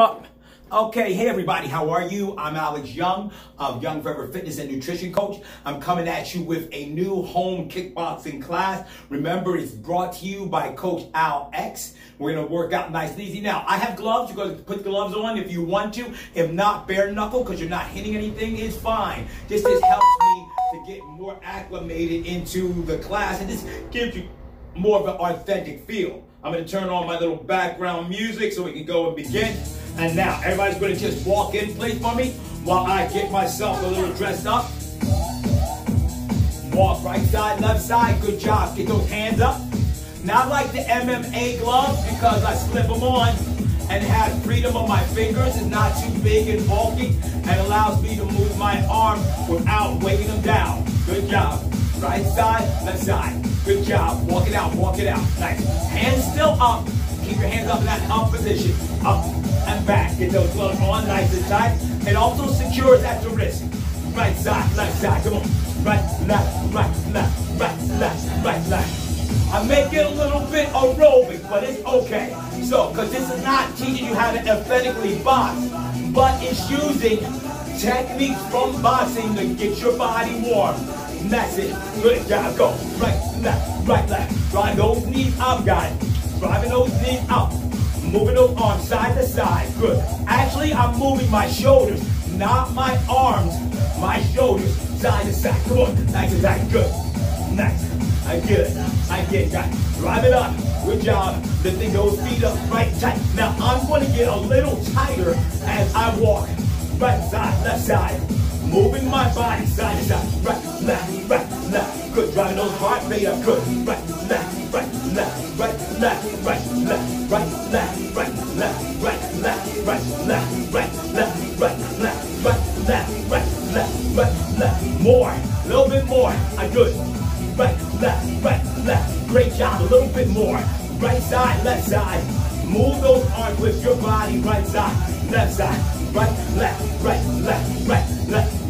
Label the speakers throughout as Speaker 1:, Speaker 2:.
Speaker 1: up. Okay, hey everybody, how are you? I'm Alex Young of Young Forever Fitness and Nutrition Coach. I'm coming at you with a new home kickboxing class. Remember, it's brought to you by Coach Al X. We're gonna work out nice and easy. Now, I have gloves. You're gonna put gloves on if you want to. If not, bare knuckle, because you're not hitting anything, is fine. This just helps me to get more acclimated into the class and this gives you more of an authentic feel. I'm gonna turn on my little background music so we can go and begin. And now, everybody's gonna just walk in place for me while I get myself a little dressed up. Walk right side, left side, good job. Get those hands up. Not like the MMA gloves because I slip them on and have freedom of my fingers. It's not too big and bulky and allows me to move my arm without weighing them down. Good job. Right side, left side. Good job. Walk it out, walk it out. Nice. Hands still up. Keep your hands up in that up position. Up and back. Get those gloves on nice and tight. And also secures at the wrist. Right side, left side. Come on. Right, left, right, left, right, left, right, left. I make it a little bit aerobic, but it's okay. So, because this is not teaching you how to aesthetically box, but it's using techniques from boxing to get your body warm. It. Good job. Go. Right, left, right, left. Drive those knees up, guys. Driving those knees up. Moving those arms side to side. Good. Actually, I'm moving my shoulders, not my arms. My shoulders side to side. Come on. Nice and tight. Good. Nice. I get it. I get it. Got Drive it up. Good job. Lifting those feet up right tight. Now I'm going to get a little tighter as I walk. Right side, left side. Moving my body side to side. Right, left, right, left. Good. Driving those heart rate up. Good. Right, left, right, left, right, left, right, left, right, left, right, left, right, left, right, left, right, left, right, left, right, left, right, left, right, left. More. A little bit more. I good. Right, left, right, left. Great job. A little bit more. Right side, left side. Move those arms with your body. Right side, left side. Right, left, right, left, right, left,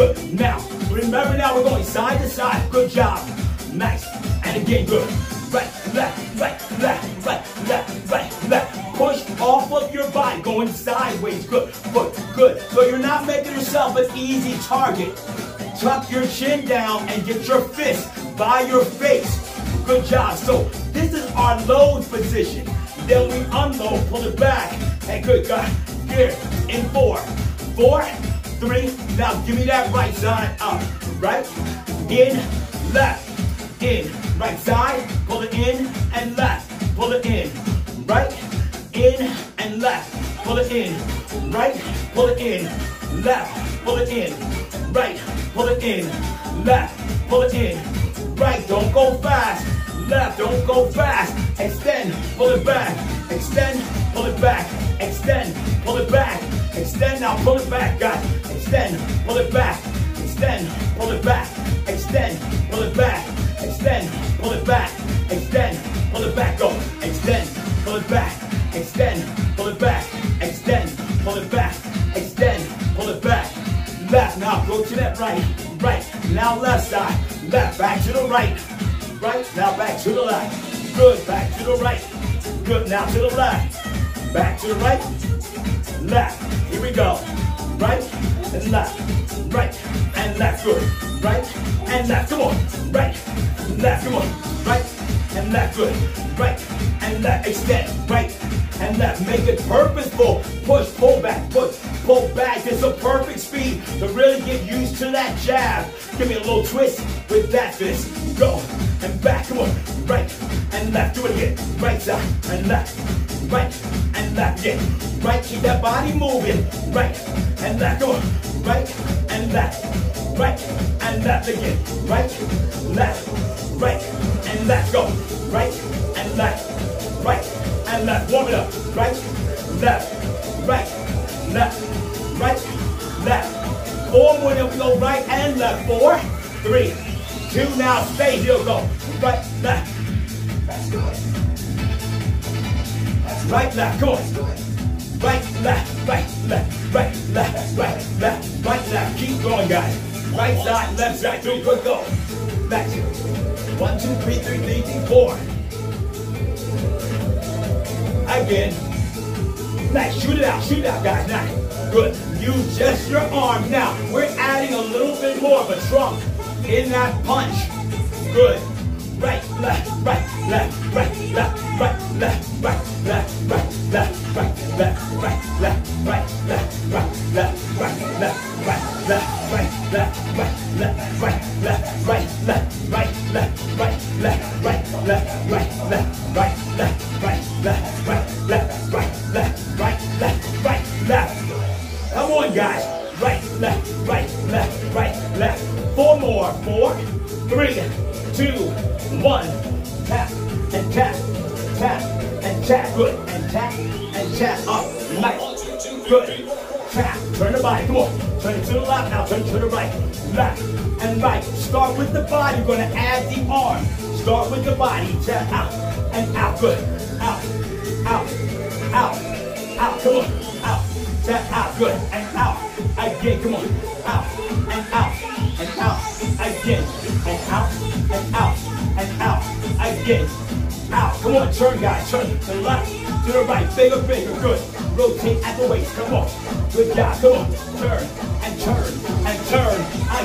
Speaker 1: Good. Now, remember now we're going side to side. Good job. Nice. And again, good. Right, left, right, left, right, left, right, left. Push off of your body, going sideways. Good. Good. Good. So you're not making yourself an easy target. Tuck your chin down and get your fist by your face. Good job. So this is our load position. Then we unload, pull it back. And good God. Here in four. Four, three. Now give me that right side up. Right? In, left. In. Right side. Pull it in and left. Pull it in. Right? In and left. Pull it in. Right? Pull it in. Left. Pull it in. Right. Pull it in. Left. Pull it in. Right. Don't go fast left, don't go fast. Extend, pull it back. Extend, pull it back. Extend, pull it back. Extend, now pull it back, guys. Extend, pull it back. Extend, pull it back. Extend, pull it back. Extend, pull it back. Extend, pull it back. Go. Extend, pull it back. Extend, pull it back. Extend, pull it back. Extend, pull it back. Left, now go to that right. Right, now left side. Left, back to the right right. Now back to the left. Good. Back to the right. Good. Now to the left. Back to the right. Left. Here we go. Right and left. Right and left. Good. Right and left. Come on. Right. Left. Come on. Right and left. Good. Right and left. Extend. Right and left. Make it purposeful. Push, pull back, push, pull back. It's a perfect speed to really get used to that jab. Give me a little twist with that fist. Go and back. Come on. Right and left. Do it again. Right side and left. Right and left. Again. Right. Keep that body moving. Right and left. go. Right and left. Right and left again. Right, left, right and left. Go. Right and left. Right and left. Warm it up. Right, left, right, left, right, left. Four more, then we go right and left. Four, three, two, now stay here, go. Right, left. That's good. Right, left, on. Right side, left side, two, good, go. Back. One, two, three, three, three, three, four. Again. Nice, shoot it out, shoot it out, guys, nice. Good. Use just your arm. Now, we're adding a little bit more of a trunk in that punch. Good. Left, right, left, right, left, right, left, right, left, right, left, right, left, right, left, right, left, right, left, right, left, right, left, right, left, right, left. Come on, guys. Right, left, right, left, right, left. Four more. Four, three, two, one. Tap and tap, tap and tap. Good. And tap and tap. Up. Nice. Good. Tap. Turn the body. Come on. Turn it to the left. Now turn to the right. Left and right. Start with the body. You're to add the arm. Start with the body. Tap out and out. Good. Out. Out. Out. Out. Come on. Out. Tap out. Good. And out. Again. Come on. Out. And out. And out. Again. And out. And out. And out. Again. Out. Come on. Turn, guys. Turn to the left. To the right. Bigger, bigger. Good. Rotate at the waist. Come on. Good job. Come on. Turn and turn and turn.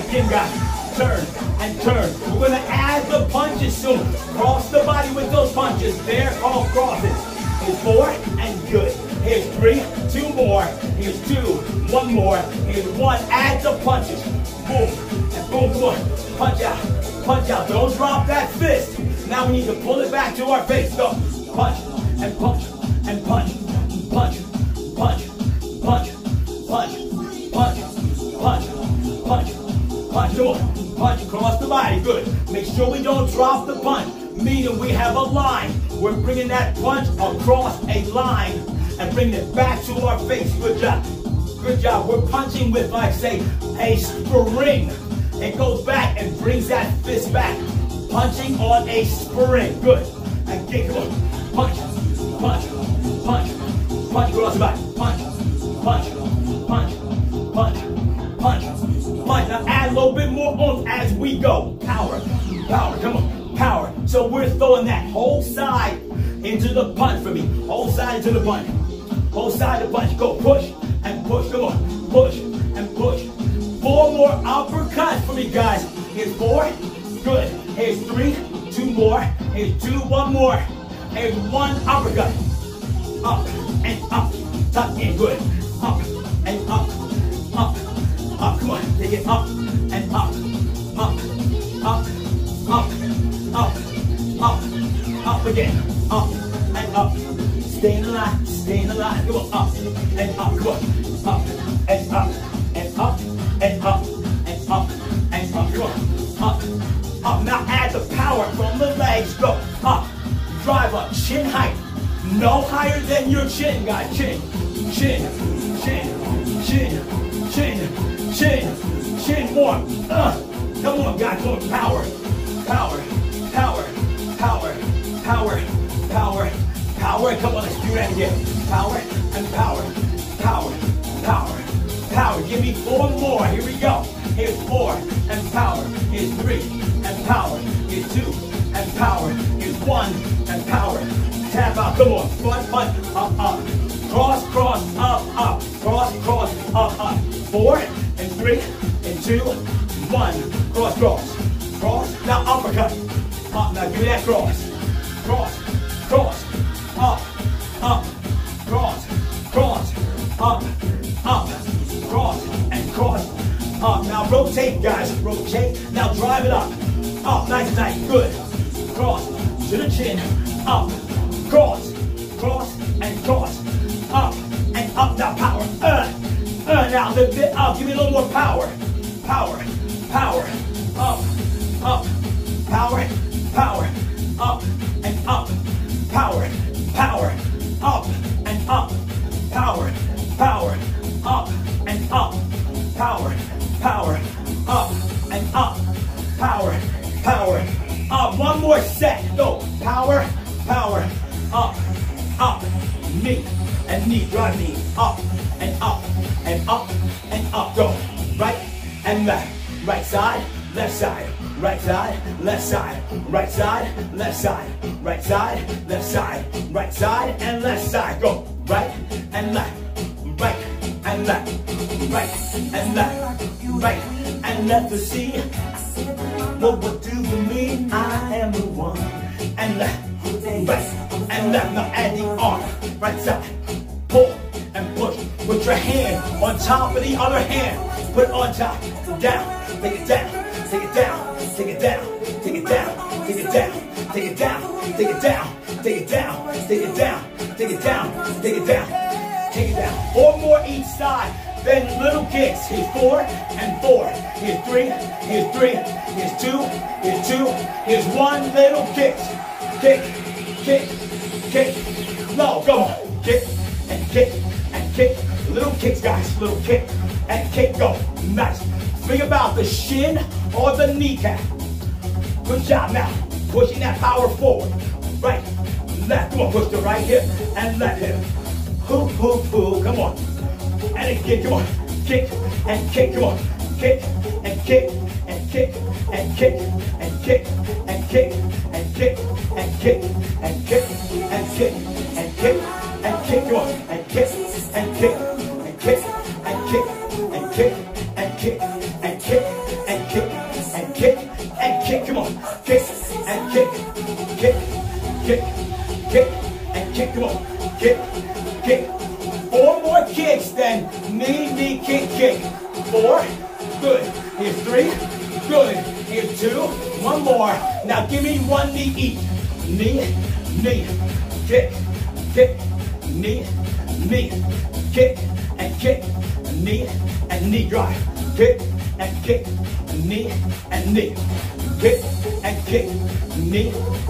Speaker 1: Again, guys. Turn and turn. We're going to add the punches soon. Cross the body with those punches. They're called crosses. Here's four and good. Here's three, two more. Here's two, one more. Here's one. Add the punches. Boom and boom. On. Punch out. Punch out. Don't drop that fist. Now we need to pull it back to our face. Go. Punch and punch and punch. Punch. Punch. Punch. Punch. Good. Make sure we don't drop the punch. Meaning we have a line. We're bringing that punch across a line and bringing it back to our face. Good job. Good job. We're punching with, like, say, a spring. It goes back and brings that fist back. Punching on a spring. Good. And kick. Come on. Punch. Punch. Punch. Punch across the. Punch. Punch. Punch. Go. Power. Power. Come on. Power. So we're throwing that whole side into the punch for me. Whole side into the punch. Whole side of the punch. Go push and push. Come on. Push and push. Four more uppercuts for me, guys. Here's four. Good. Here's three. Two more. Here's two. One more. Here's one uppercut. Up and up. Tuck in. Good. Up and up. Up. Up. Come on. Take it up again. Up and up. Staying alive. Staying alive. Come on. Up and up. Come on. Up and up and up and up and up and up. Come on. Up. Up. Now add the power from the legs. Go. Up. Drive up. Chin height. No higher than your chin, guys. Chin. Chin. Chin. Chin. Chin. Chin. Chin. More. Uh. Come on, guys. On. Power. Power. Power. Power. Power. Power. Power. Come on. Let's do that again. Power and power. Power. Power. Power. Give me four more. Here we go. Here's four and power. Here's three and power. Here's two and power. Here's one and power. Tap out. Come on. Front, front, up, up. Cross, cross, up, up. Cross, cross, up, up. Four and three and two, one. Cross, cross. Cross. Now uppercut. Up. Now give me that cross. Cross, cross, up, up. Cross, cross, up, up. Cross and cross. Up. Now rotate, guys. Rotate. Now drive it up. Up. Nice nice. Good. Cross to the chin. Up. Cross. Cross and cross. Up and up. Now power. Uh. Uh. Now lift it up. Give me a little more power. Power. Power. Up. Up. Power. Power. Up. Power. Power. Up and up. Power. Power. Up and up. Power. power, up and up, power, power, up. One more set. Go. Power, power, up, up, knee and knee, drive knee, up and up and up and up. Go. Right and left. Right side, left side. Right side, left side. Right side, left side. Right side, left side. Right side and left side. Go. Right and left. Right and left. Right and left. Right and left to see what would do for me. I am the one. And left. Right and left. Now add the arm. Right side. Pull and push. Put your hand on top of the other hand. Put it on top. Down. Take it down. Take it down. Take it down. Take it down. Take it down. Take it down. Take it down. Take it down. Take it down. Take it down. Take it down. Take it down. Four more each side. Then little kicks. Here's four and four. Here's three. Here's three. Here's two. Here's two. Here's one. Little kicks. Kick. Kick. Kick. No, come on. Kick and kick and kick. Little kicks, guys. Little kick and kick. Go. Nice. Think about the shin or the kneecap. Good job. Now, pushing that power forward. Right. Left. Come on. Push the right hip and left hip. Hoop, hoop, hoop. Come on. And again, come on. Kick and kick. Come on. Kick and kick and kick and kick and kick and kick and kick and kick and kick and kick and kick and kick. Come on. And kick and kick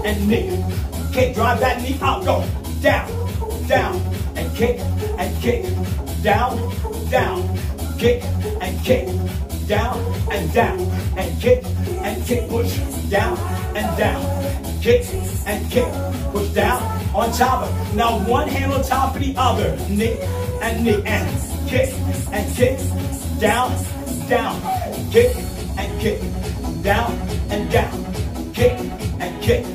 Speaker 1: and knee. Kick, drive that knee out, go. Down, down, and kick, and kick, down, down, kick, and kick, down, and down, and kick, and kick, push, down, and down, kick, and kick, push down, on top of, now one hand on top of the other, knee, and knee, and kick, and kick, down, down, kick, and kick, down, and down, kick, and kick,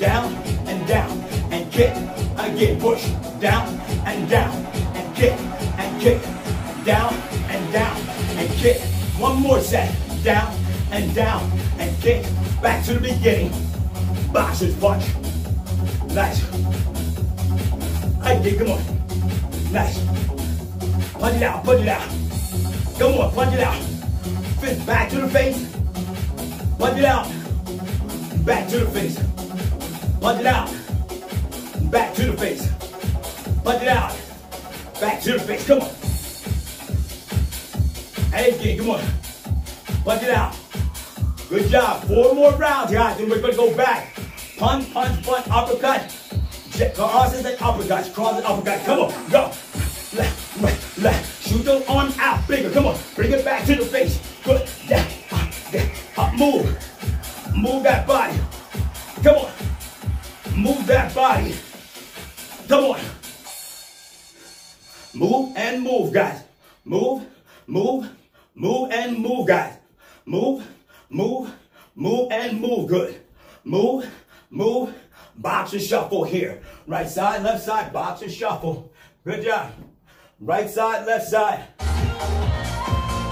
Speaker 1: down, and down, and kick, again, push, down, and down, and kick, and kick, down, and down, and kick. One more set, down, and down, and kick, back to the beginning. Boxer's punch. Nice. Again, come on. Nice. Punch it out, punch it out. Come on, punch it out. Fist back to the face. Punch it out. Back to the face. Punch it out. Back to the face. Punch it out. Back to the face. Come on. Hey, again, come on. Punch it out. Good job. Four more rounds, guys. Then we're going to go back. Punch, punch, punch, uppercut. Crosses and uppercut. Crosses and uppercut. Come on. Go. Left, right, left. Shoot those arms out bigger. Come on. Bring it back to the face. Good. Up. Up. Move. Move that body. Come on. Move that body. Come on. Move and move, guys. Move, move, move and move, guys. Move, move, move and move. Good. Move, move, box and shuffle here. Right side, left side, box and shuffle. Good job. Right side, left side.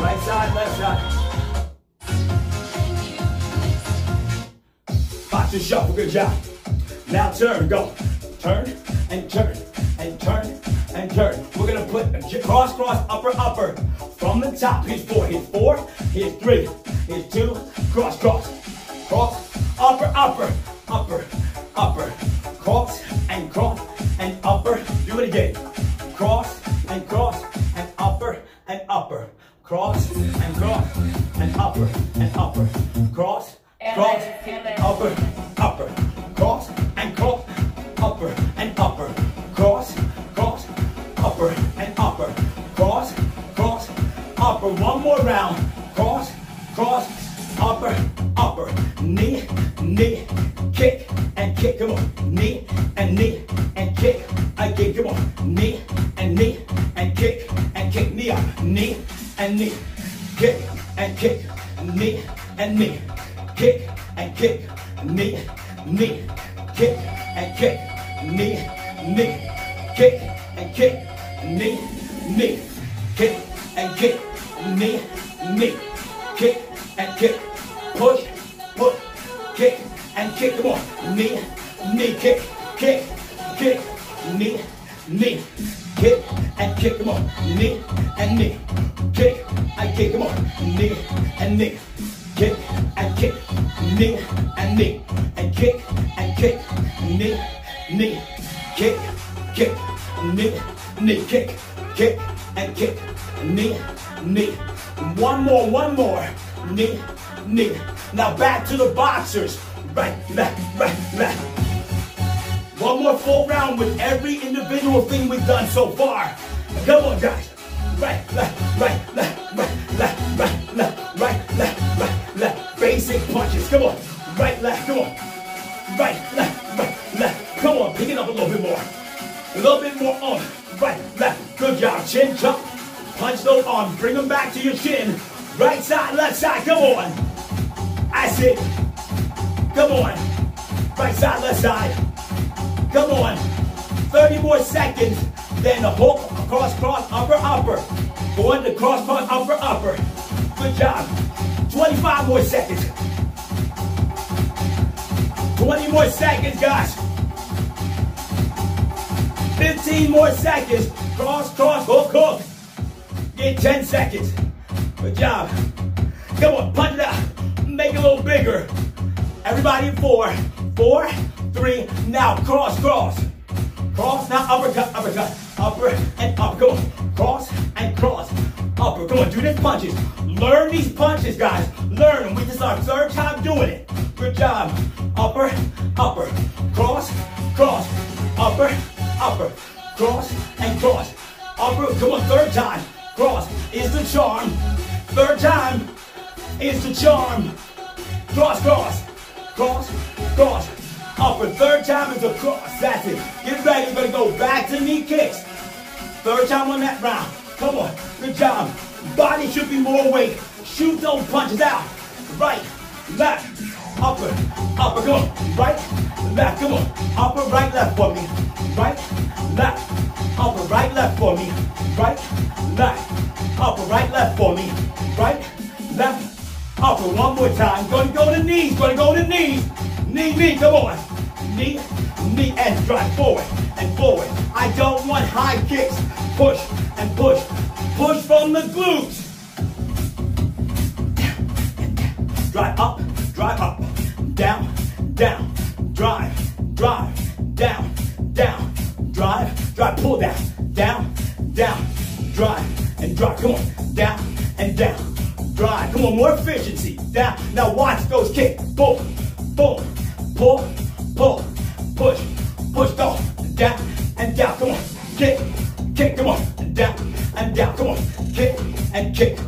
Speaker 1: Right side, left side. Box and shuffle. Good job. Now turn, go. Turn and turn and turn and turn. We're gonna put cross, cross, upper, upper. From the top, here's four, here's four, here's three, here's two, cross, cross, cross, upper, upper, knee, knee, kick, kick, knee, knee, kick, kick and kick, knee, knee. One more, one more, knee, knee. Now back to the boxers. Right, left, right, left. One more full round with every individual thing we've done so far. Come on, guys. Right, left, right, left, right, left, right, left, right, left, right, left. Basic punches. Come on. Right, left, come on. Right, left, left. Come on, pick it up a little bit more. A little bit more on. Right, left. Good job. Chin chop. Punch those arms. Bring them back to your chin. Right side, left side. Come on. That's it. Come on. Right side, left side. Come on. 30 more seconds. Then the hook, cross, cross, upper, upper. Going to cross, cross, upper, upper. Good job. 25 more seconds. 20 more seconds, guys. 15 more seconds. Cross, cross, hook, hook. Get 10 seconds. Good job. Come on, punch it out. Make it a little bigger. Everybody four, four, three. Now cross, cross. Cross, now uppercut, uppercut. Upper and up. Come on. Cross and cross. Upper. Come on, do these punches. Learn these punches, guys. Learn them. We just our third time doing it. Good job. Upper, upper. Cross, cross. Upper, upper. Cross and cross. Upper. Come on, third time. Cross is the charm. Third time is the charm. Cross, cross. Cross, cross. Upper. Third time is a cross. That's it. Get ready. We're to go back to knee kicks. Third time on that round. Come on. Good job. Body should be more weight. Shoot those punches out. Right, left, upper, upper. Come on. Right, left. Come on. Upper, right, left for me. Right, left. Upper, right, left for me. Right, left. Upper, right, left for me. Right, left, upper. One more time. Gonna go to knees. Gonna go to knees. Knee, knee. Come on. Knee, knee, and drive forward and forward. I don't want high kicks. Push and push. Push from the glutes. Drive up, drive up, down, down, drive, drive, down, down, drive, drive, pull down, down, down, drive, and drive. Come on, down and down, drive. Come on, more efficiency. Down. Now watch those kicks. Boom, boom, pull, pull, push, push, go, down and down. Come on, kick, kick. Come on, down and down. Come on, kick and kick,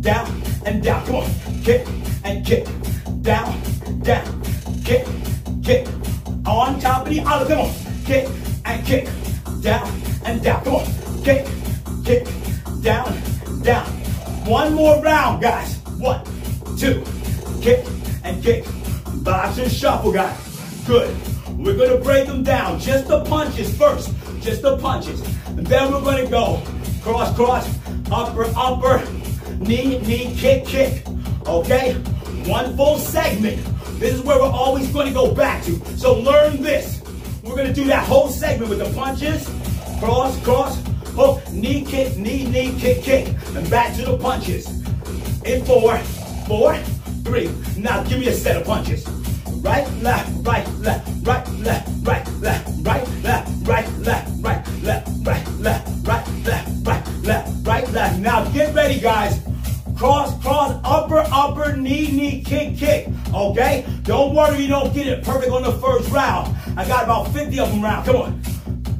Speaker 1: down and down. Come on, kick and kick, down, down, kick, kick, on top of the other. Come on, kick and kick, down and down. Come on, kick, kick, down, down. One more round, guys. One, two, kick and kick. Box and shuffle, guys. Good. We're gonna break them down. Just the punches first. Just the punches. And then we're gonna go cross, cross, upper, upper, knee, knee, kick, kick. Okay? One full segment. This is where we're always going to go back to. So learn this. We're going to do that whole segment with the punches. Cross, cross, hook, knee, kick, knee, knee, kick, kick. And back to the punches. In four, four, three. Now give me a set of punches. Right, left, right, left, right, left, right, left, right, left, right, left, right, left, right, left, right, left, right, left, right, left. Now get ready, guys. Cross, cross, upper, upper, knee, knee, kick, kick. Okay? Don't worry you don't get it perfect on the first round. I got about 50 of them round. Come on.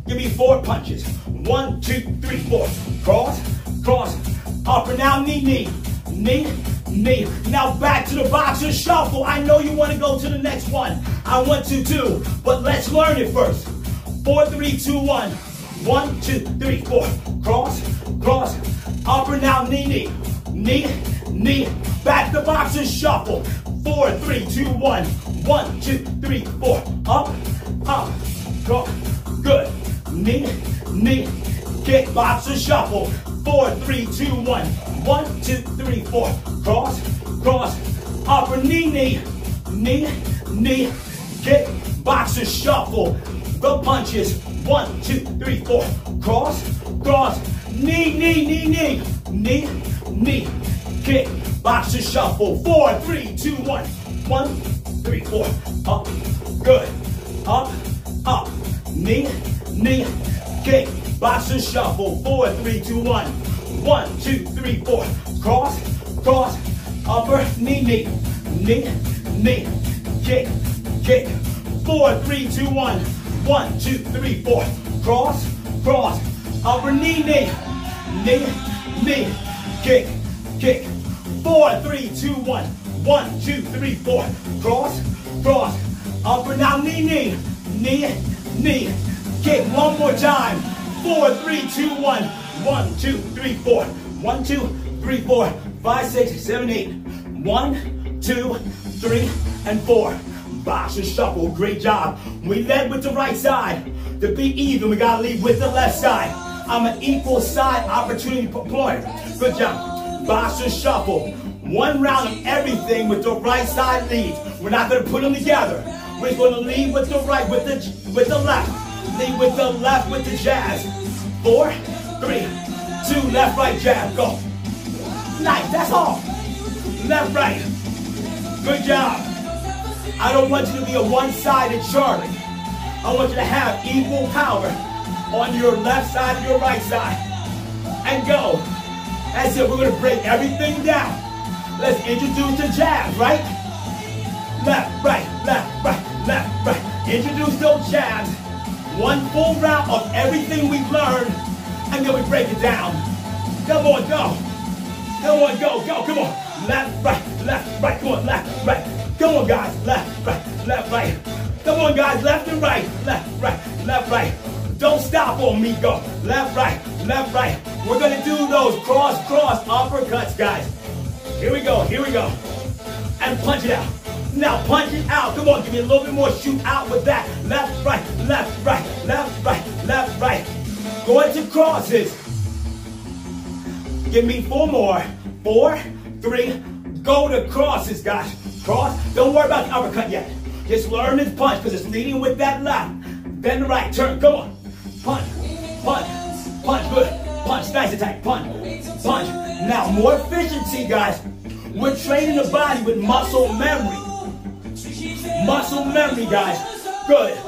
Speaker 1: Give me four punches. One, two, three, four. Cross, cross, upper. Now knee, knee. Knee, knee. Now back to the boxer shuffle. I know you want to go to the next one. I want to too, but let's learn it first. Four, three, two, one. One, two, three, four. Cross, cross, upper now, knee, knee. Knee, knee. Back to boxer shuffle. Four, three, two, one. One, two, three, four. Up, up, go. Good. Knee, knee. Kick, boxer shuffle. Four, three, two, one. One, two, three, four. Cross, cross, upper knee, knee, knee, knee, kick, boxer shuffle. The punches. One, two, three, four. Cross, cross, knee, knee, knee, knee, knee, knee, kick, boxer shuffle. Four, three, two, one. One, three, four. Up, good. Up, up, knee, knee, kick, boxer shuffle. Four, three, two, one. One, two, three, four. Cross, cross, upper knee, knee, knee, knee, kick, kick. Four, three, two, one. One, two, three, four. Cross, cross, upper knee, knee, knee, knee, kick, kick. Four, three, two, one. One, two, three, four. Cross, cross, upper now knee, knee, knee, knee, kick. One more time. Four, three, two, one. One, two, three, four. One, two, three, four, five, six, seven, eight. One, two, three, and four. Box and shuffle, great job. We led with the right side. To be even, we gotta lead with the left side. I'm an equal side opportunity player. Good job. Box and shuffle. One round of everything with the right side leads. We're not gonna put them together. We're gonna lead with the right, with the with the left. Lead with the left with the jazz. Four, three, two, left, right, jab, go. Nice, that's all. Left, right. Good job. I don't want you to be a one-sided Charlie. I want you to have equal power on your left side your right side. And go. That's it, we're gonna break everything down. Let's introduce the jabs, right? Left, right, left, right, left, right. Introduce those jabs. One full round of everything we've learned, and then we break it down. Come on, go. Come on, go, go, come on. Left, right, left, right, come on, left, right. Come on, guys, left, right, left, right. Come on, guys, left and right, left, right, left, right. Don't stop on me, go. Left, right, left, right. We're gonna do those cross, cross uppercuts, guys. Here we go, here we go. And punch it out. Now punch it out. Come on, give me a little bit more shoot out with that. Left, right, left, right, left, right, left, right. Go into crosses. Give me four more. Four, three, go to crosses, guys. Cross. Don't worry about the uppercut yet. Just learn this punch because it's leading with that left. Bend the right. Turn. Come on. Punch. Punch. Punch. Good. Punch. Nice attack. Punch. Punch. Now, more efficiency, guys. We're training the body with muscle memory. Muscle memory, guys. Good.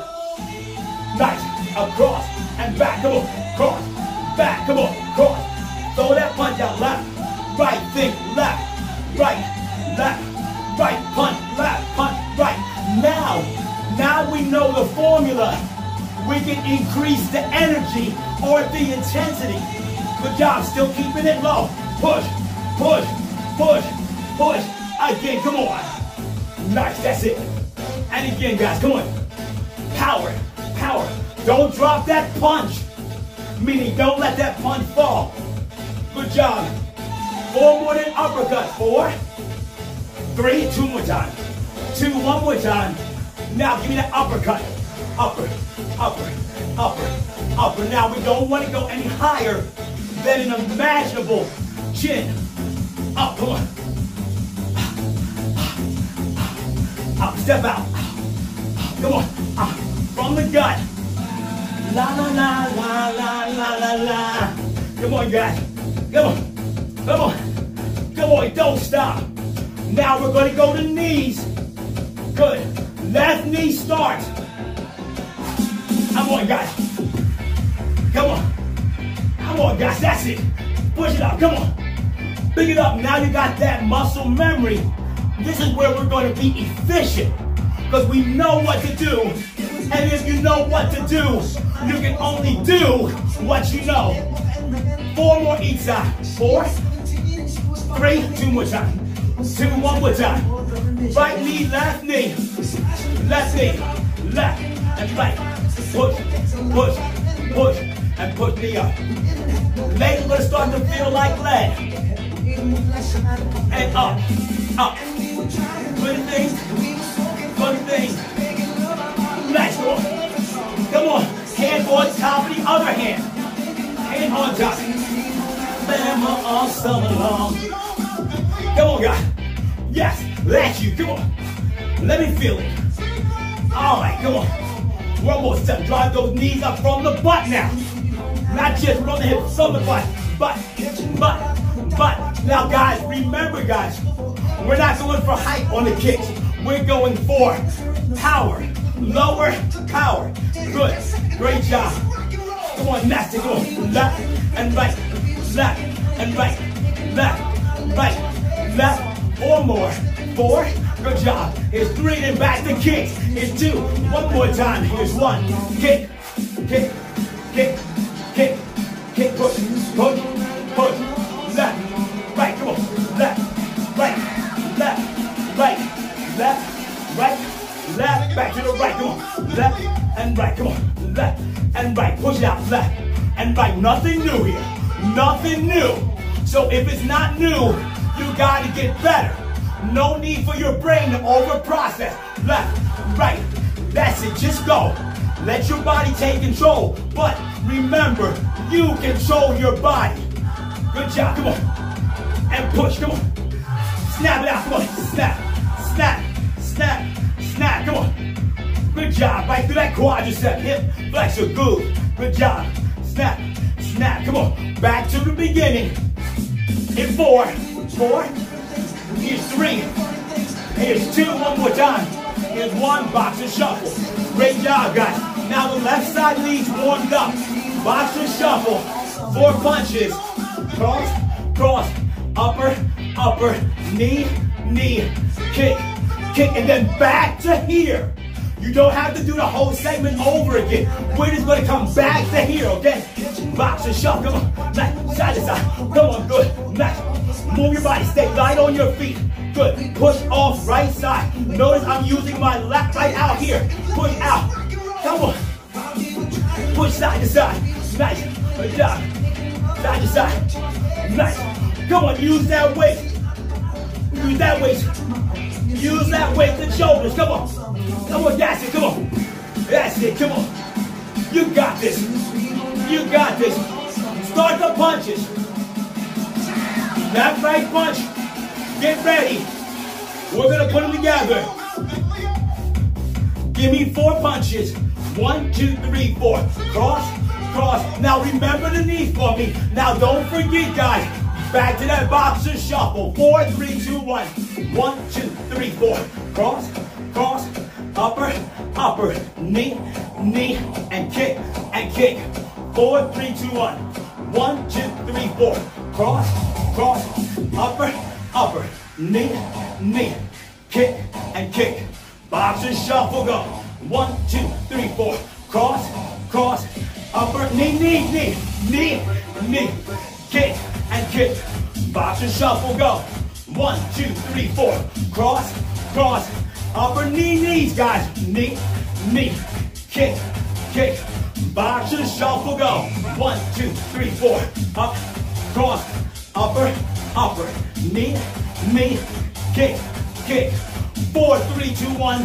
Speaker 1: Nice. Across and back. Come on. Cross. Back. Come on. Cross. Throw that punch out. Left. Right. Think. Left. Right. Left. Right. Punch. Left. Punch. Right. Now. Now we know the formula. We can increase the energy or the intensity. Good job. Still keeping it low. Push. Push. Push. Push. Again. Come on. Nice. That's it. And again, guys, come on. Power, power. Don't drop that punch. Meaning, don't let that punch fall. Good job. Four more than uppercut. Four, three, two more time. Two, one more time. Now, give me that uppercut. Upper, upper, upper, upper. Now, we don't want to go any higher than an imaginable chin. Up, come on. Up, step out. Come on. Uh, from the gut. La la la la la la la la. Come on, guys. Come on. Come on. Come on. Don't stop. Now we're going to go to knees. Good. Left knee starts. Come on, guys. Come on. Come on, guys. That's it. Push it up. Come on. Pick it up. Now you got that muscle memory. This is where we're going to be efficient because we know what to do. And if you know what to do, you can only do what you know. Four more each side. Four, three, two more time. two, one more time. Right knee, left knee. Left knee, left and right. Push, push, push, and push me up. Legs are gonna start to feel like lead. And up, up. Good things, good things. Come on. Come on. Hand on top of the other hand. Hand on top. Bama uh, uh, all summer long. Come on, guys. Yes, that's you. Come on. Let me feel it. All right, come on. More step. Drive those knees up from the butt now. Not just from the hips, from the butt. Butt, butt, butt. Now, guys, remember, guys, we're not going for height on the kicks. We're going for power. Lower power. Good. Great job. Come on, master. Come on. Left and right. Left and right. Left, right, left, or more. Four. Good job. Here's three, then back to kicks. Here's two. One more time. Here's one. Kick, kick, kick, kick, kick, push, push, push. Left, right, come on. Left, right, left, right, left, right, left. Back to the right, come on. Left and right, come on. Left and right. Push it out. Left and right. Nothing new here. Nothing new. So if it's not new, you gotta get better. No need for your brain to over process. Left, right, that's it, just go. Let your body take control. But remember, you control your body. Good job, come on. And push, come on. Snap it out, come on. Snap, snap, snap, snap, come on. Good job, right through that quadricep, hip flexor, good. Good job. Snap, snap, come on. Back to the beginning. In four, four, Here's three. Here's two. One more time. Here's one. Boxer shuffle. Great job, guys. Now the left side leads warmed up. Boxer shuffle. Four punches. Cross, cross, upper, upper, knee, knee, kick, kick, and then back to here. You don't have to do the whole segment over again. We're just gonna come back to here, okay? Boxer shuffle. Come on. Nice. Side to side. Come on. Good. Move your body. Stay light on your feet. Good. Push off right side. Notice I'm using my left right out here. Push out. Come on. Push side to side. Nice. Good job. Side to side. Nice. Come on. Use that weight. Use that weight. Use that weight to shoulders. Come on. Come on. That's it. Come on. That's it. Come on. You got this. You got this. Start the punches. Left right punch. Get ready. We're gonna put them together. Give me four punches. One, two, three, four. Cross, cross. Now remember the knees for me. Now don't forget, guys. Back to that boxer shuffle. Four, three, two, one. One, two, three, four. Cross, cross, upper, upper, knee, knee, and kick, and kick. Four, three, two, one. One, two, three, four. Cross, cross, upper, upper, knee, knee, kick, and kick. Boxer shuffle go. One, two, three, four. Cross, cross, upper, knee, knee, knee, knee, knee, kick, and kick. Boxer shuffle go. One, two, three, four. Cross, cross, upper, knee, knees, guys. Knee, knee, kick, kick. Boxer shuffle go. One, two, three, four. Up, cross, upper, upper, knee, knee, kick, kick. Four, three, two, one.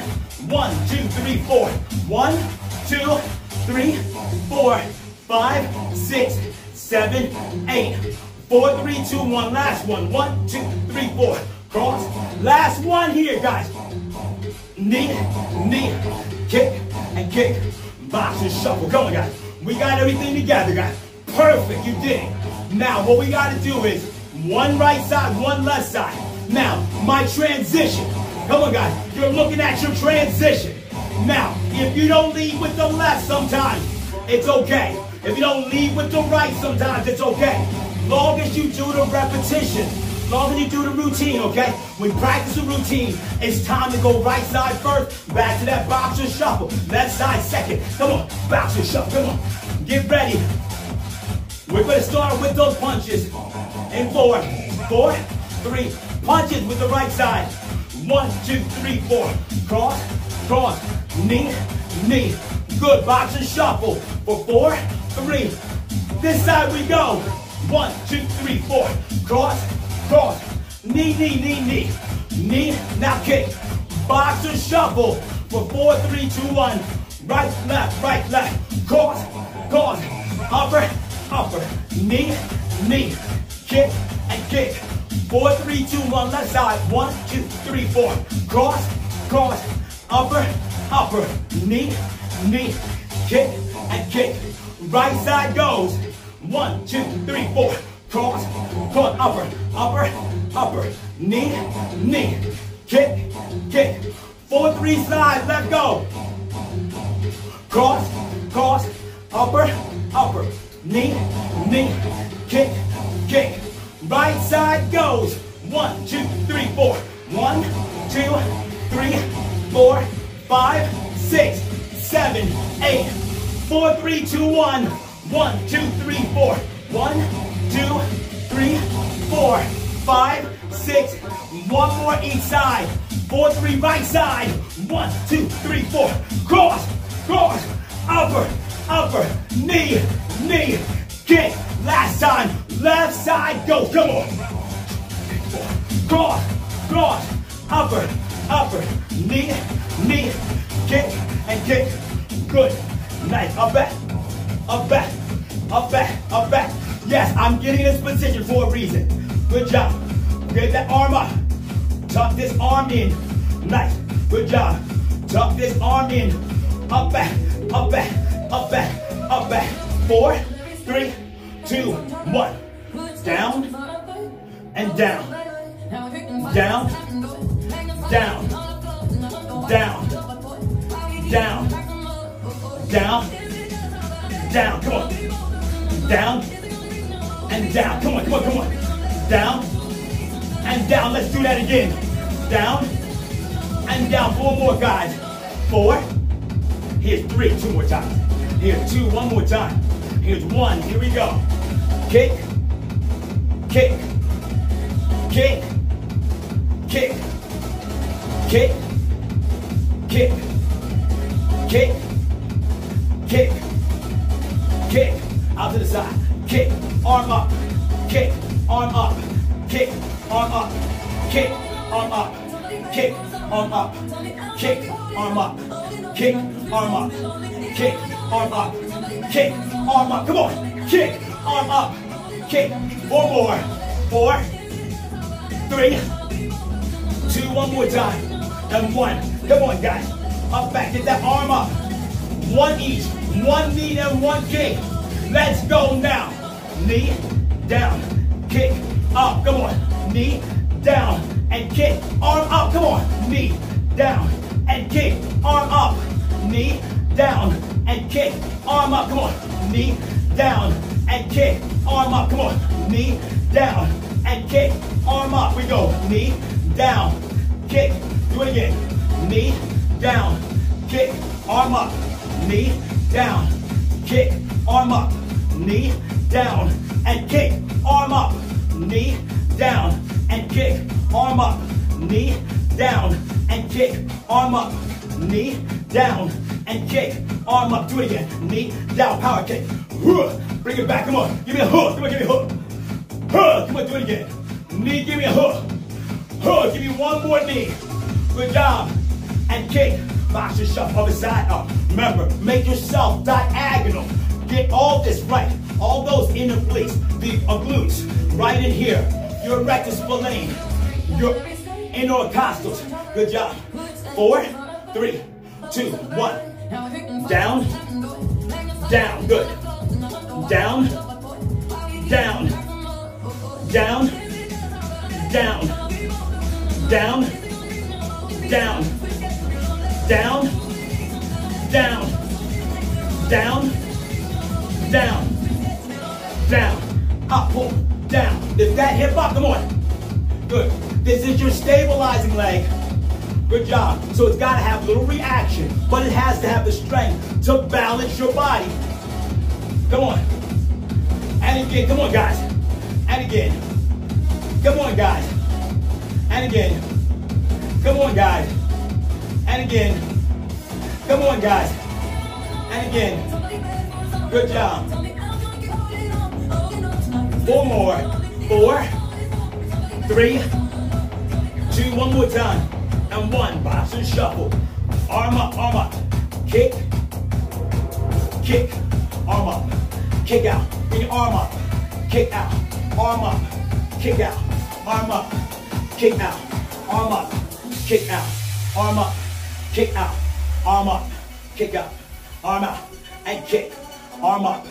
Speaker 1: One, two, three, four. One, two, three, four, five, six, seven, eight. Four, three, two, one. Last one. One, two, three, four. Cross. Last one here, guys. Knee, knee, kick, and kick. Box and shuffle. Come on, guys. We got everything together, guys. Perfect. You did it. Now, what we got to do is one right side, one left side. Now, my transition. Come on, guys. You're looking at your transition. Now, if you don't lead with the left sometimes, it's okay. If you don't lead with the right sometimes, it's okay. Long as you do the repetition, long as you do the routine, okay? You practice the routine, it's time to go right side first, back to that boxer shuffle. Left side second. Come on, boxer shuffle, come on. Get ready. We're gonna start with those punches. In four, four, three, punches with the right side. One, two, three, four. Cross, cross, knee, knee. Good, boxer shuffle for four, three. This side we go. One, two, three, four. Cross, cross, knee, knee, knee, knee. Knee, now kick. Boxer shuffle for four, three, two, one. Right, left, right, left. Cross, cross, upper, upper. Knee, knee. Kick and kick. Four, three, two, one, left side. One, two, three, four. Cross, cross, upper, upper. Knee, knee. Kick and kick. Right side goes. One, two, three, four. Cross, cross, upper, upper, upper. Knee, knee. Kick, kick. Four, three, slide. Let go. Cross, cross, upper, upper. Knee, knee. Kick, kick. Right side goes. One, two, three, four. One, two, three, four, five, six, seven, eight. Four, three, two, one. One, two, three, four. One, two, three, four, five, six. One more each side. Four, three, right side. One, two, three, four. Cross, cross, upper, upper, knee, knee, kick. Last time, left side, go. Come on. Cross, cross, upper, upper, knee, knee, kick, and kick. Good. Nice. Up back, up back, up back, up back. Yes, I'm getting this position for a reason. Good job. Get that arm up. Tuck this arm in. Nice. Good job. Tuck this arm in. Up back, up back, up back, up back. Four, three, two, one. Down and down. Down, down, down, down, down, down. Come on. Down and down. Come on, come on, come on. Down and down. Let's do that again. Down and down. Four more, guys. Four. Here's three. Two more times. Here's two. One more time. Here's one. Here we go. Kick. Kick. Kick. Kick. Kick. Kick. Kick. Kick. Kick. Out to the side. Kick. Arm up. Kick. Arm up. Kick. Arm up. Kick. Arm up. Kick. Arm up. Kick. Arm up. Kick. Arm up. Kick. Arm up. Kick. Arm up. Come on. Kick. Arm up. Kick. Four more. Four. Three. Two. One more time. And one. Come on, guys. Up back. Get that arm up. One each. One knee and one kick. Let's go now. Knee down. Kick up. Come on. Knee down and kick. Arm up. Come on. Knee down and kick. Arm up. Knee down and kick. Arm up. Come on. Knee down and kick. Arm up. Come on. Knee down and kick. Arm up. We go. Knee down. Kick. Do it again. Knee down. Kick. Arm up. Knee down. Kick. Arm up. Knee down and kick. Arm up. Knee down and kick. Arm up. Knee down and kick. Arm up. Knee down and kick. Arm up. Do it again. Knee down. Power kick. Bring it back. Come on. Give me a hook. Come on. Give me a hook. Come on. Do it again. Knee. Give me a hook. Huh. Give me one more knee. Good job. And kick. Box yourself other side up. Remember, make yourself diagonal. Get all this right. All those inner obliques, the glutes, right in here. Your erector spinae, your intercostals. Good job. Four, three, two, one. Down, down. Good. Down, down, down, down, down, down, down, down, down, down, down, up, pull, down. Lift that hip up, come on. Good. This is your stabilizing leg. Good job. So it's got to have little reaction, but it has to have the strength to balance your body. Come on. And again, come on, guys. And again. Come on, guys. And again. Come on, guys. And again. Come on, guys. And again. Good job. Four more. Four. Three. Two. One more time. And one. And shuffle. Arm up, arm up. Kick. Kick. Arm up. Kick out. Bring your arm up. Kick out. Arm up. Kick out. Arm up. Kick out. Arm up. Kick out. Arm up. Kick out. Arm up. Kick out. Arm out. And kick. Arm up.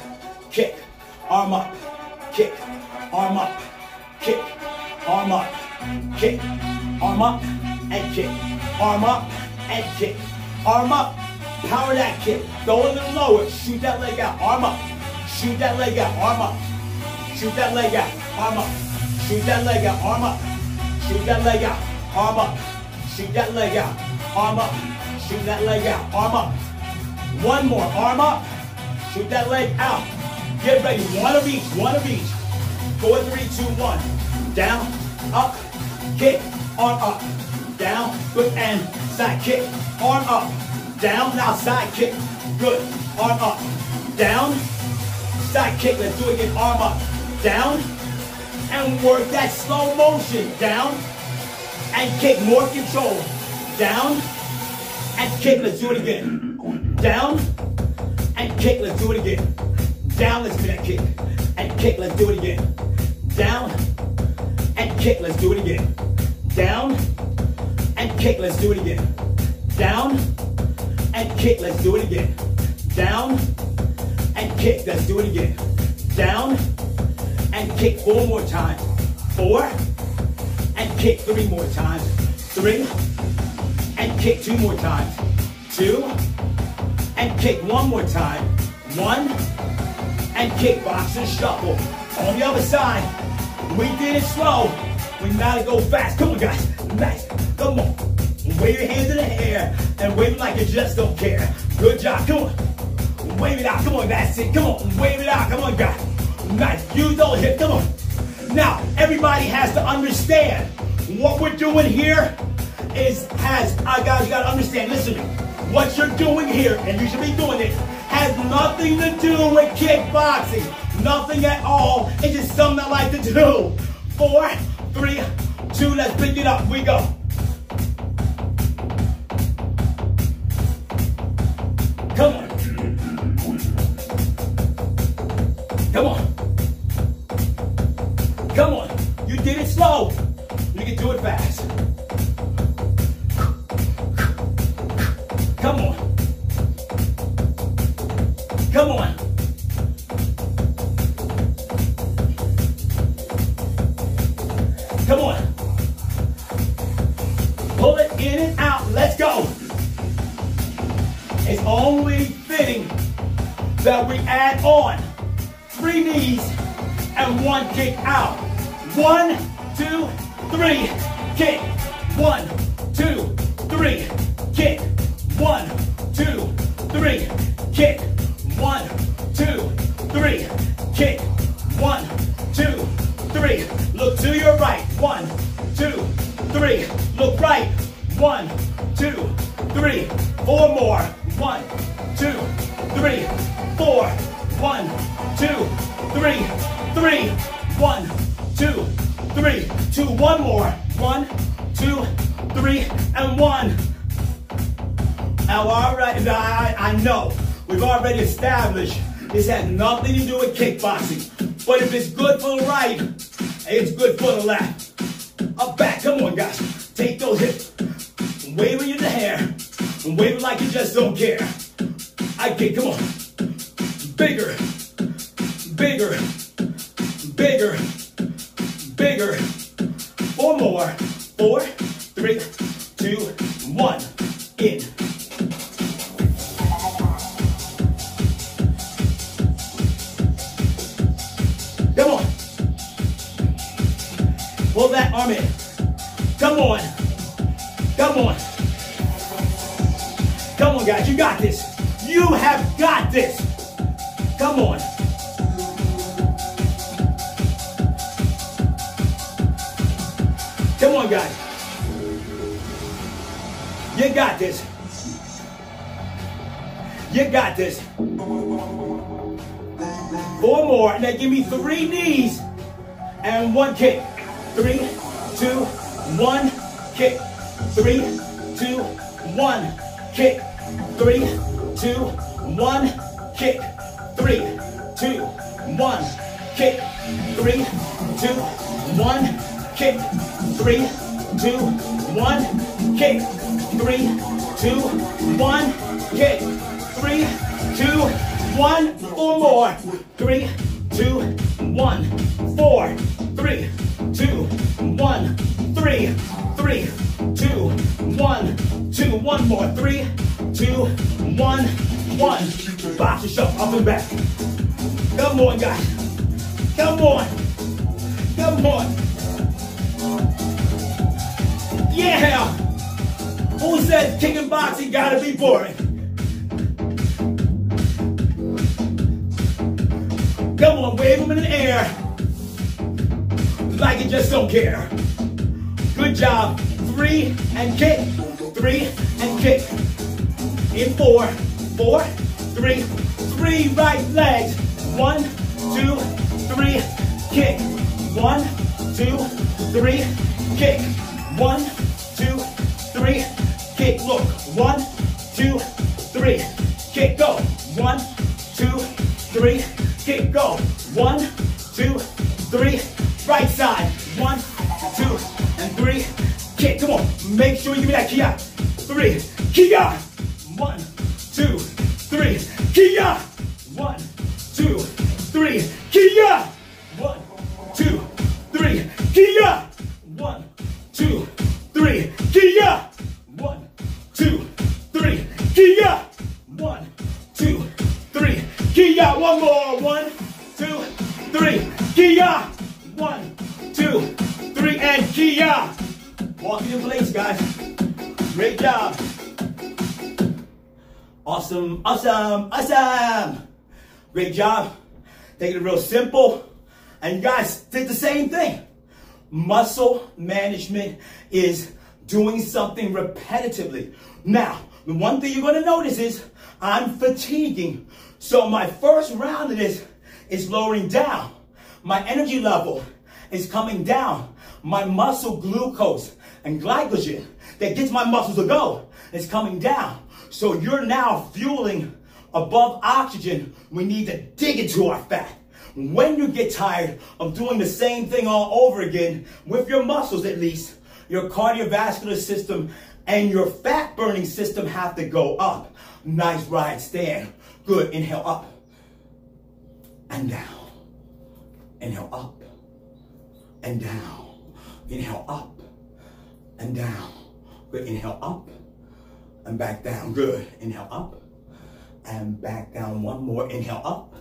Speaker 1: Kick. Arm up. Kick. Arm up. Kick. Arm up. Kick. Arm up. And kick. Arm up. And kick. Arm up. Power that kick. Go a little lower. Shoot that leg out. Arm up. Shoot that leg out. Arm up. Shoot that leg out. Arm up. Shoot that leg out. Arm up. Shoot that leg out. Arm up. Shoot that leg out. Arm up. Shoot that leg out. Arm up. One more. Arm up. Shoot that leg out. Get ready. One of each. One of each. Four, three, two, one. Down, up, kick, arm up. Down, good, and side kick. Arm up. Down, now side kick. Good. Arm up. Down, side kick. Let's do it again. Arm up. Down, and work that slow motion. Down, and kick. More control. Down, and kick. Let's do it again. Down, and kick. Let's do it again. Down, let's do that kick. And kick, let's do it again. Down, and kick, let's do it again. Down, and kick, let's do it again. Down, and kick, let's do it again. Down, and kick, let's do it again. Down, and kick four more times. Four, and kick three more times. Three, and kick two more times. Two, and kick one more time. One, and kickbox and shuffle. On the other side, we did it slow. We gotta go fast. Come on, guys. Nice. Come on. Wave your hands in the air and wave it like you just don't care. Good job. Come on. Wave it out. Come on. That's it. Come on. Wave it out. Come on, guys. Nice. Use those hips. Come on. Now, everybody has to understand what we're doing here is has, uh, guys, you gotta understand, listen to me. What you're doing here, and you should be doing it, has nothing to do with kickboxing. Nothing at all. It's just something I like to do. Four, three, two, let's pick it up. We go. One, two, three, two. More. One, two, three, and one. Now, all right, I, I know we've already established this has nothing to do with kickboxing. But if it's good for the right, it's good for the left. Up back, come on, guys. Take those hips, wave it in the hair, and wave it like you just don't care. I get, come on. Bigger, bigger, bigger, bigger. Four more. Four, three, two, one. In. Come on. Pull that arm in. Come on. Come on. Come on, guys. You got this. You have got this. Come on. Come on, guys. You got this. You got this. Four more. Now give me three knees and one kick. Three, two, one, kick. Three, two, one, kick. Three, two, one, kick. Three, two, one, kick. Three, two, one, kick. Three, two, one, kick. Three, two, one, kick. Three, two, one, or more. Three, two, one, four, three, two, one, three, three, two, one, two, one more. Three, two, one, one. Box yourself up and back. Come on, guys. Come on. Come on. Yeah. Who said kicking boxing gotta be boring? Come on, wave them in the air. Like you just don't care. Good job. Three and kick. Three and kick. In four. Four. Three. Three right legs. One, two, three. Kick. One, two, three. Kick. One, two, three. Kick. Look. One, two, three. Kick. Go. One, two, three. Kick, go. One, two, three. Right side. One, two, and three. Kick, come on. Make sure you give me that kiai. Three. Kiai. One, two, three. Kiai. One, two, three. Kiai. Kiai. One, two, three. Kiai. One, two, three. Kiai. One, two, three. Kiai, one more. One, two, three. Kiai. One, two, three, and Kiai. Walk in place, guys. Great job. Awesome, awesome, awesome. Great job. Taking it real simple. And you guys did the same thing. Muscle management is doing something repetitively. Now, the one thing you're going to notice is I'm fatiguing. So my first round of this is lowering down. My energy level is coming down. My muscle glucose and glycogen that gets my muscles to go is coming down. So you're now fueling above oxygen. We need to dig into our fat. When you get tired of doing the same thing all over again, with your muscles at least, your cardiovascular system and your fat burning system have to go up. Nice ride stand. Good. Inhale up and down. Inhale up and down. Inhale up and down. Good. Inhale up and back down. Good. Inhale up and back down. One more. Inhale up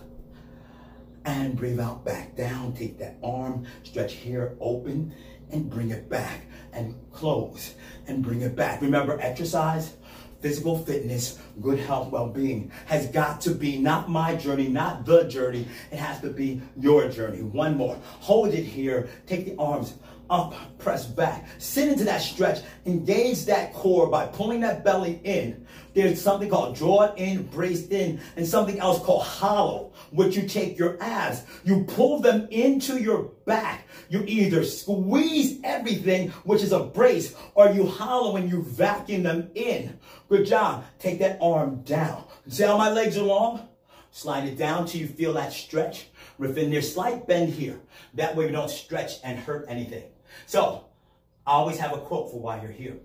Speaker 1: and breathe out back down. Take that arm, stretch here, open, and bring it back and close and bring it back. Remember, exercise, physical fitness, good health, well-being has got to be not my journey, not the journey. It has to be your journey. One more. Hold it here. Take the arms up, press back. Sit into that stretch. Engage that core by pulling that belly in. There's something called draw in, braced in, and something else called hollow, which you take your abs, you pull them into your back. You either squeeze everything, which is a brace, or you hollow and you vacuum them in. Good job. Take that arm down. See how my legs are long? Slide it down till you feel that stretch. Within their slight bend here. That way we don't stretch and hurt anything. So, I always have a quote for why you're here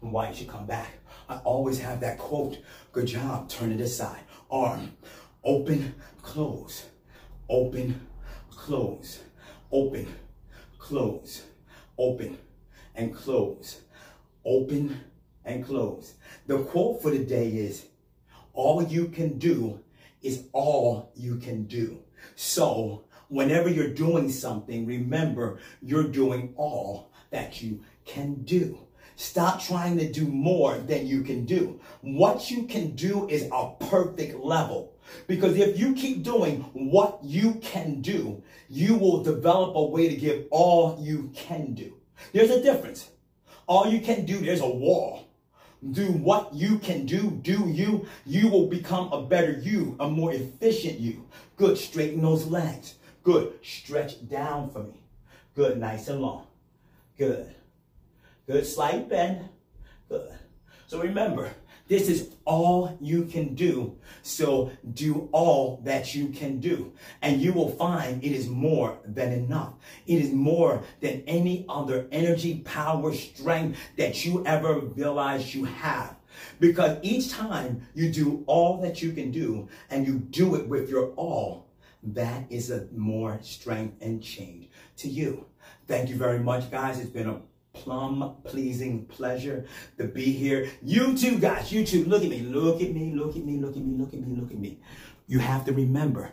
Speaker 1: and why you should come back. I always have that quote. Good job. Turn it aside. Arm. Open, close. Open, close. Open, close. Open, and close. Open, and close. The quote for the day is, all you can do is all you can do. So whenever you're doing something, remember you're doing all that you can do. Stop trying to do more than you can do. What you can do is a perfect level. Because if you keep doing what you can do, you will develop a way to give all you can do. There's a difference. All you can do, there's a wall. do what you can do, do you, you will become a better you, a more efficient you. Good, straighten those legs. Good, stretch down for me. Good, nice and long. Good. Good, slight bend. Good. So remember, this is all you can do. So do all that you can do. And you will find it is more than enough. It is more than any other energy, power, strength that you ever realize you have. Because each time you do all that you can do and you do it with your all, that is a more strength and change to you. Thank you very much, guys. It's been a plum pleasing pleasure to be here. You too, guys. You too. Look at me. Look at me. Look at me. Look at me. Look at me. Look at me. You have to remember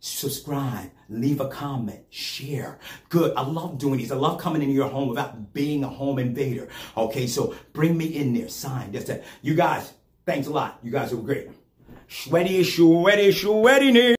Speaker 1: subscribe, leave a comment, share. Good. I love doing these. I love coming into your home without being a home invader. Okay, so bring me in there. Sign. That's it. You guys, thanks a lot. You guys are great. Sweaty, sweaty, sweaty.